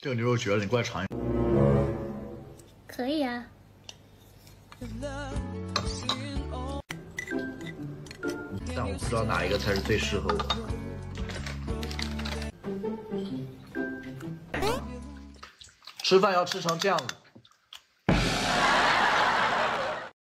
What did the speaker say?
这个牛肉绝了，你过来尝一。可以啊。但我不知道哪一个才是最适合我的。吃饭要吃成这样子。